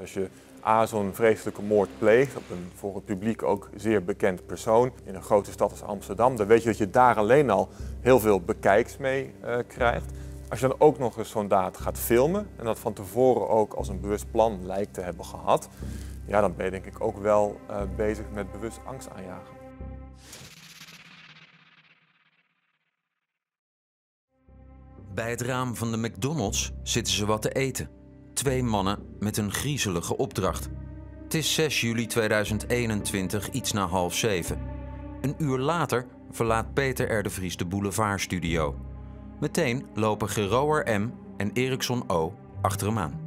Als je A, zo'n vreselijke moord pleegt op een voor het publiek ook zeer bekend persoon in een grote stad als Amsterdam, dan weet je dat je daar alleen al heel veel bekijks mee uh, krijgt. Als je dan ook nog eens zo'n daad gaat filmen en dat van tevoren ook als een bewust plan lijkt te hebben gehad, ja, dan ben je denk ik ook wel uh, bezig met bewust angst aanjagen. Bij het raam van de McDonald's zitten ze wat te eten. Twee mannen met een griezelige opdracht. Het is 6 juli 2021, iets na half zeven. Een uur later verlaat Peter R. de Vries de Boulevardstudio. Meteen lopen Geroer M. en Eriksson O. achter hem aan.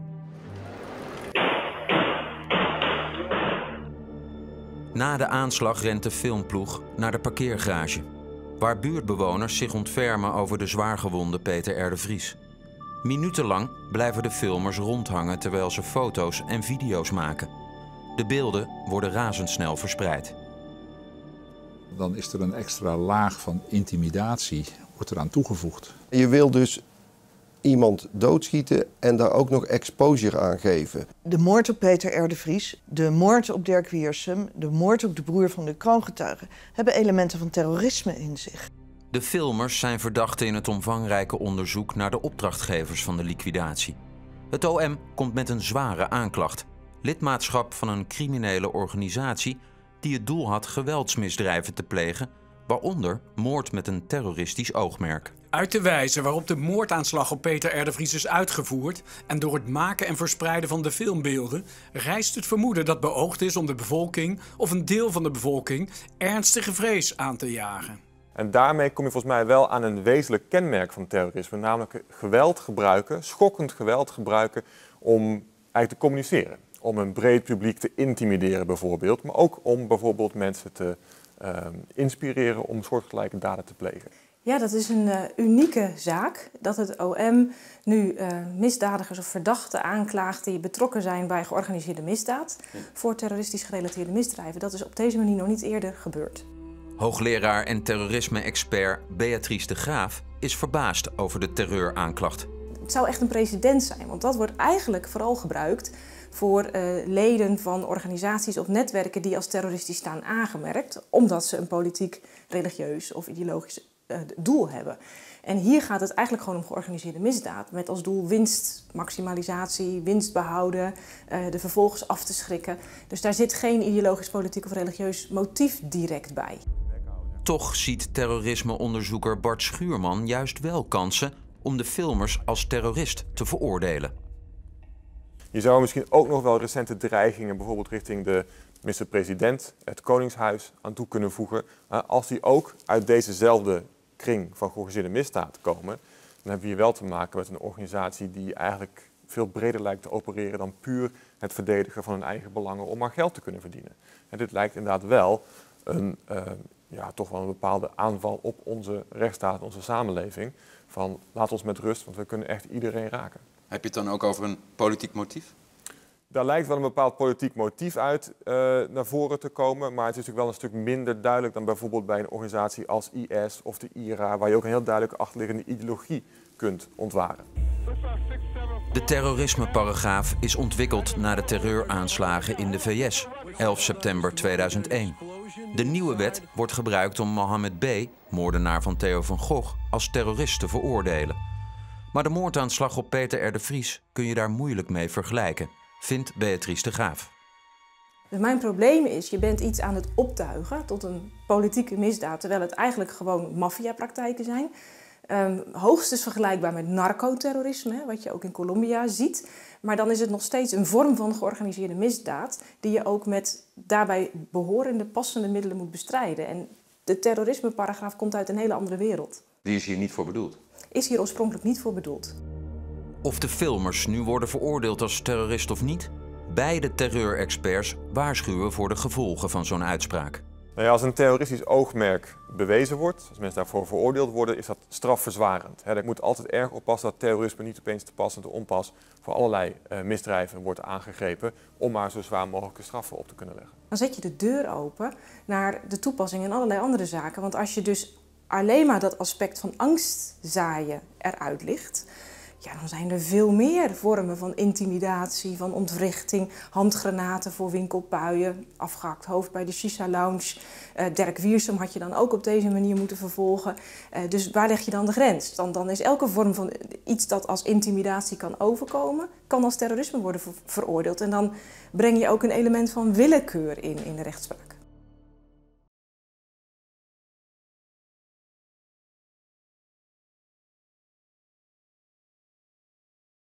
Na de aanslag rent de filmploeg naar de parkeergarage, waar buurtbewoners zich ontfermen over de zwaargewonde Peter R. Vries. Minutenlang blijven de filmers rondhangen terwijl ze foto's en video's maken. De beelden worden razendsnel verspreid. Dan is er een extra laag van intimidatie wordt eraan toegevoegd. Je wil dus iemand doodschieten en daar ook nog exposure aan geven. De moord op Peter R. de Vries, de moord op Dirk Wiersum, de moord op de broer van de kroongetuige hebben elementen van terrorisme in zich. De filmers zijn verdachten in het omvangrijke onderzoek naar de opdrachtgevers van de liquidatie. Het OM komt met een zware aanklacht. Lidmaatschap van een criminele organisatie die het doel had geweldsmisdrijven te plegen, waaronder moord met een terroristisch oogmerk. Uit de wijze waarop de moordaanslag op Peter R. de Vries is uitgevoerd en door het maken en verspreiden van de filmbeelden rijst het vermoeden dat beoogd is om de bevolking of een deel van de bevolking ernstige vrees aan te jagen. En daarmee kom je volgens mij wel aan een wezenlijk kenmerk van terrorisme, namelijk geweld gebruiken, schokkend geweld gebruiken om eigenlijk te communiceren. Om een breed publiek te intimideren bijvoorbeeld, maar ook om bijvoorbeeld mensen te uh, inspireren om soortgelijke daden te plegen. Ja, dat is een uh, unieke zaak dat het OM nu uh, misdadigers of verdachten aanklaagt die betrokken zijn bij georganiseerde misdaad voor terroristisch gerelateerde misdrijven. Dat is op deze manier nog niet eerder gebeurd. Hoogleraar en terrorisme-expert Beatrice de Graaf is verbaasd over de terreuraanklacht. Het zou echt een precedent zijn, want dat wordt eigenlijk vooral gebruikt voor uh, leden van organisaties of netwerken die als terroristisch staan aangemerkt, omdat ze een politiek, religieus of ideologisch doel hebben. En hier gaat het eigenlijk gewoon om georganiseerde misdaad. Met als doel winstmaximalisatie, winst behouden, uh, de vervolgens af te schrikken. Dus daar zit geen ideologisch, politiek of religieus motief direct bij. Toch ziet terrorismeonderzoeker Bart Schuurman juist wel kansen om de filmers als terrorist te veroordelen. Je zou misschien ook nog wel recente dreigingen, bijvoorbeeld richting de minister-president, het Koningshuis, aan toe kunnen voegen. Als die ook uit dezezelfde kring van georganiseerde misdaad komen, dan hebben we hier wel te maken met een organisatie die eigenlijk veel breder lijkt te opereren dan puur het verdedigen van hun eigen belangen om maar geld te kunnen verdienen. En dit lijkt inderdaad wel een, uh, ja, toch wel een bepaalde aanval op onze rechtsstaat, onze samenleving. Van laat ons met rust, want we kunnen echt iedereen raken. Heb je het dan ook over een politiek motief? Daar lijkt wel een bepaald politiek motief uit uh, naar voren te komen. Maar het is natuurlijk wel een stuk minder duidelijk dan bijvoorbeeld bij een organisatie als IS of de IRA, waar je ook een heel duidelijke achterliggende ideologie kunt ontwaren. De terrorismeparagraaf is ontwikkeld na de terreuraanslagen in de VS, 11 september 2001. De nieuwe wet wordt gebruikt om Mohammed B., moordenaar van Theo van Gogh, als terrorist te veroordelen. Maar de moordaanslag op Peter R. de Vries kun je daar moeilijk mee vergelijken, vindt Beatrice de Graaf. Mijn probleem is, je bent iets aan het optuigen tot een politieke misdaad, terwijl het eigenlijk gewoon maffiapraktijken zijn. Um, hoogstens vergelijkbaar met narcoterrorisme, wat je ook in Colombia ziet. Maar dan is het nog steeds een vorm van georganiseerde misdaad die je ook met daarbij behorende passende middelen moet bestrijden. En de terrorismeparagraaf komt uit een hele andere wereld. Die is hier niet voor bedoeld? Is hier oorspronkelijk niet voor bedoeld. Of de filmers nu worden veroordeeld als terrorist of niet? Beide terreurexperts waarschuwen voor de gevolgen van zo'n uitspraak. Nou ja, als een terroristisch oogmerk bewezen wordt, als mensen daarvoor veroordeeld worden, is dat strafverzwarend. He, er moet altijd erg oppassen dat terrorisme niet opeens te pas en te onpas voor allerlei uh, misdrijven wordt aangegrepen om maar zo zwaar mogelijke straffen op te kunnen leggen. Dan zet je de deur open naar de toepassing in allerlei andere zaken. Want als je dus alleen maar dat aspect van angst zaaien eruit ligt, ja, dan zijn er veel meer vormen van intimidatie, van ontwrichting. Handgranaten voor winkelpuien, afgehakt hoofd bij de Shisha Lounge. Uh, Dirk Wiersum had je dan ook op deze manier moeten vervolgen. Uh, dus waar leg je dan de grens? Dan, dan is elke vorm van iets dat als intimidatie kan overkomen, kan als terrorisme worden ver veroordeeld. En dan breng je ook een element van willekeur in, in de rechtspraak.